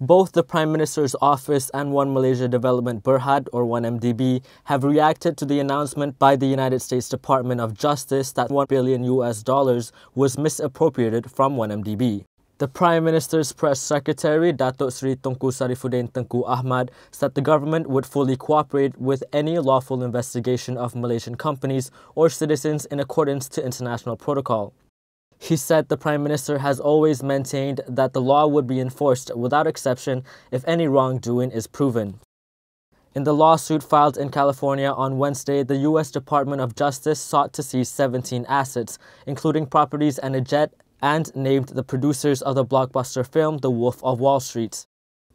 Both the Prime Minister's office and One Malaysia Development Berhad, or 1MDB, have reacted to the announcement by the United States Department of Justice that 1 billion US dollars was misappropriated from 1MDB. The Prime Minister's press secretary, Datuk Sri Tunku Sariffuddin Tengku Ahmad, said the government would fully cooperate with any lawful investigation of Malaysian companies or citizens in accordance to international protocol. He said the Prime Minister has always maintained that the law would be enforced without exception if any wrongdoing is proven. In the lawsuit filed in California on Wednesday, the U.S. Department of Justice sought to seize 17 assets, including properties and a jet, and named the producers of the blockbuster film The Wolf of Wall Street.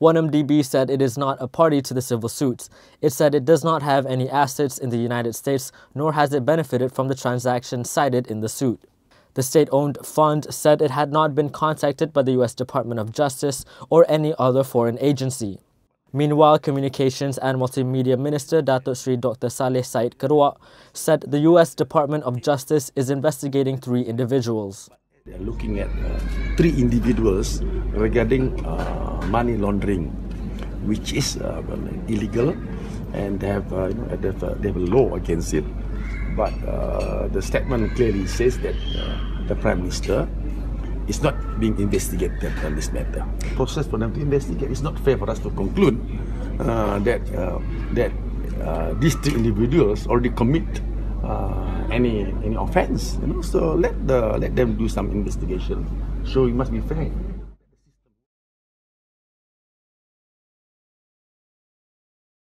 1MDB said it is not a party to the civil suits. It said it does not have any assets in the United States, nor has it benefited from the transactions cited in the suit. The state owned fund said it had not been contacted by the U.S. Department of Justice or any other foreign agency. Meanwhile, Communications and Multimedia Minister Datuk Sri Dr. Salleh Said Keruak said the U.S. Department of Justice is investigating three individuals. They are looking at uh, three individuals regarding uh, money laundering, which is uh, illegal, and they have, uh, you know, they have, they have a law against it but uh, the statement clearly says that uh, the Prime Minister is not being investigated on this matter. The process for them to investigate is not fair for us to conclude uh, that uh, that uh, these two individuals already commit uh, any any offence. You know, so let the let them do some investigation. So it must be fair.